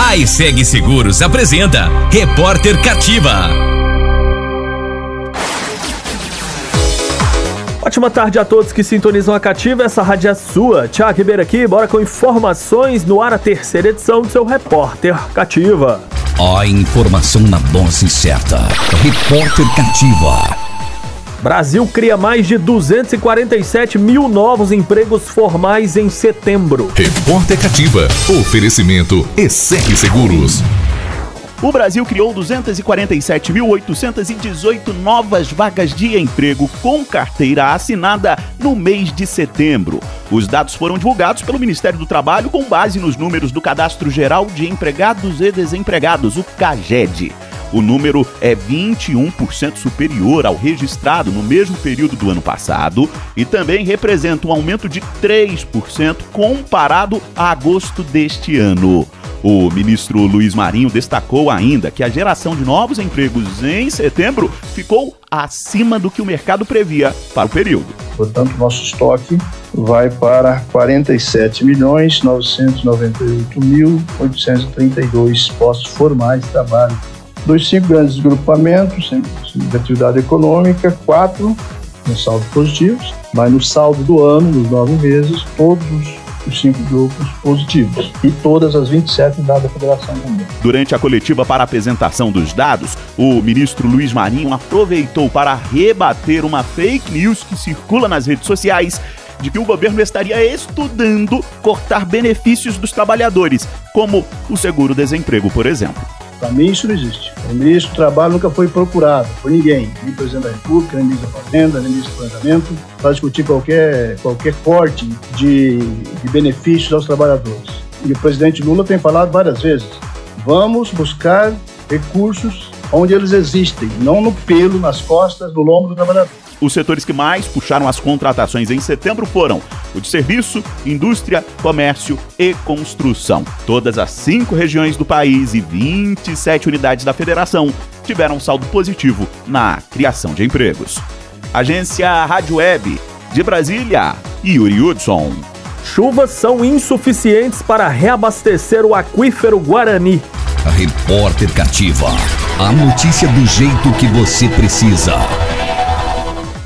A ESEG Seguros apresenta Repórter Cativa. Ótima tarde a todos que sintonizam a Cativa, essa rádio é sua. Tiago Ribeiro aqui, bora com informações no ar a terceira edição do seu Repórter Cativa. A informação na dose certa. Repórter Cativa. Brasil cria mais de 247 mil novos empregos formais em setembro. Repórter Cativa. Oferecimento ESEG Seguros. O Brasil criou 247.818 novas vagas de emprego com carteira assinada no mês de setembro. Os dados foram divulgados pelo Ministério do Trabalho com base nos números do Cadastro Geral de Empregados e Desempregados, o CAGED. O número é 21% superior ao registrado no mesmo período do ano passado e também representa um aumento de 3% comparado a agosto deste ano. O ministro Luiz Marinho destacou ainda que a geração de novos empregos em setembro ficou acima do que o mercado previa para o período. Portanto, nosso estoque vai para 47 milhões 998 mil 832 postos formais de trabalho dos cinco grandes grupamentos de atividade econômica, quatro com saldo positivos, mas no saldo do ano, nos nove meses, todos os cinco grupos positivos e todas as 27 unidades da federação também. Durante a coletiva para apresentação dos dados, o ministro Luiz Marinho aproveitou para rebater uma fake news que circula nas redes sociais de que o governo estaria estudando cortar benefícios dos trabalhadores, como o seguro-desemprego, por exemplo. Para mim isso não existe. O ministro do Trabalho nunca foi procurado por ninguém, nem presidente da República, nem ministro da Fazenda, nem ministro do Planejamento, para discutir qualquer, qualquer corte de, de benefícios aos trabalhadores. E o presidente Lula tem falado várias vezes, vamos buscar recursos onde eles existem, não no pelo, nas costas, no lombo do trabalhador. Os setores que mais puxaram as contratações em setembro foram o de serviço, indústria, comércio e construção. Todas as cinco regiões do país e 27 unidades da federação tiveram saldo positivo na criação de empregos. Agência Rádio Web de Brasília, Yuri Hudson. Chuvas são insuficientes para reabastecer o aquífero Guarani. Repórter Cativa. A notícia do jeito que você precisa.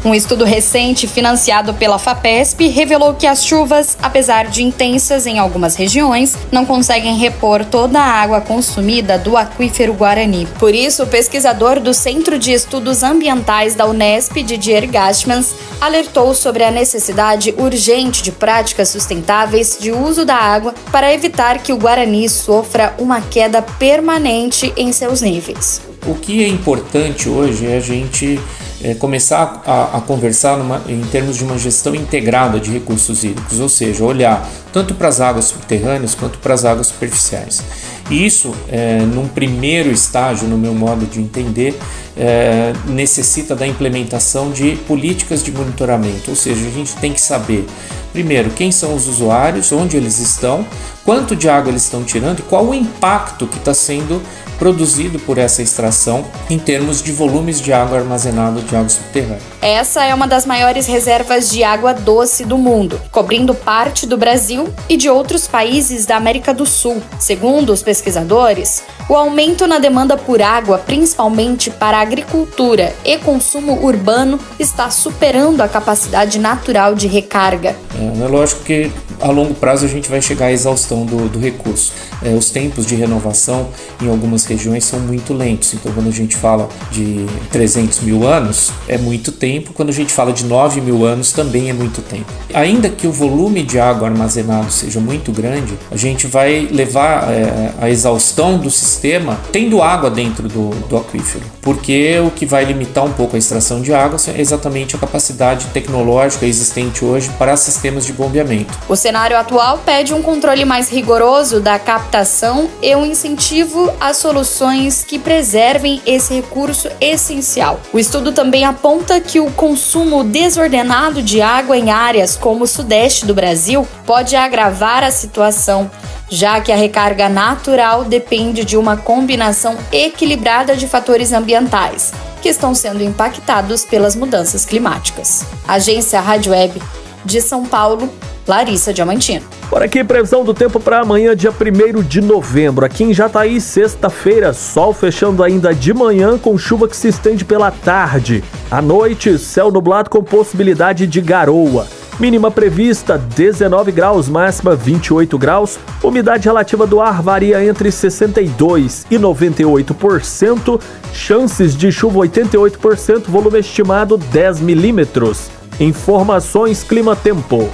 Um estudo recente financiado pela FAPESP revelou que as chuvas, apesar de intensas em algumas regiões, não conseguem repor toda a água consumida do aquífero Guarani. Por isso, o pesquisador do Centro de Estudos Ambientais da Unesp, Didier Gastmans, alertou sobre a necessidade urgente de práticas sustentáveis de uso da água para evitar que o Guarani sofra uma queda permanente em seus níveis. O que é importante hoje é a gente é, começar a, a conversar numa, em termos de uma gestão integrada de recursos hídricos, ou seja, olhar tanto para as águas subterrâneas quanto para as águas superficiais. E isso, é, num primeiro estágio, no meu modo de entender, é, necessita da implementação de políticas de monitoramento, ou seja, a gente tem que saber, primeiro, quem são os usuários, onde eles estão, quanto de água eles estão tirando e qual o impacto que está sendo produzido por essa extração em termos de volumes de água armazenada de água subterrânea. Essa é uma das maiores reservas de água doce do mundo, cobrindo parte do Brasil e de outros países da América do Sul. Segundo os pesquisadores, o aumento na demanda por água, principalmente para a agricultura e consumo urbano, está superando a capacidade natural de recarga. É, é lógico que a longo prazo a gente vai chegar à exaustão do, do recurso. É, os tempos de renovação em algumas regiões são muito lentos, então quando a gente fala de 300 mil anos, é muito tempo, quando a gente fala de 9 mil anos, também é muito tempo. Ainda que o volume de água armazenado seja muito grande, a gente vai levar é, a exaustão do sistema tendo água dentro do, do aquífero, porque o que vai limitar um pouco a extração de água é exatamente a capacidade tecnológica existente hoje para sistemas de bombeamento. O cenário atual pede um controle mais rigoroso da captação e um incentivo a soluções que preservem esse recurso essencial. O estudo também aponta que o consumo desordenado de água em áreas como o sudeste do Brasil pode agravar a situação já que a recarga natural depende de uma combinação equilibrada de fatores ambientais, que estão sendo impactados pelas mudanças climáticas. Agência Rádio Web de São Paulo, Larissa Diamantino. Por aqui, previsão do tempo para amanhã, dia 1 de novembro. Aqui em Jataí, sexta-feira, sol fechando ainda de manhã, com chuva que se estende pela tarde. À noite, céu nublado com possibilidade de garoa. Mínima prevista 19 graus, máxima 28 graus. Umidade relativa do ar varia entre 62 e 98%. Chances de chuva 88%, volume estimado 10 milímetros. Informações Clima Tempo.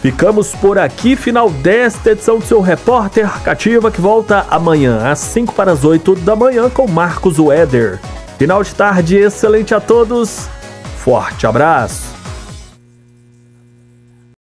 Ficamos por aqui, final desta edição do seu Repórter Cativa, que volta amanhã às 5 para as 8 da manhã com Marcos Weder. Final de tarde excelente a todos. Forte abraço.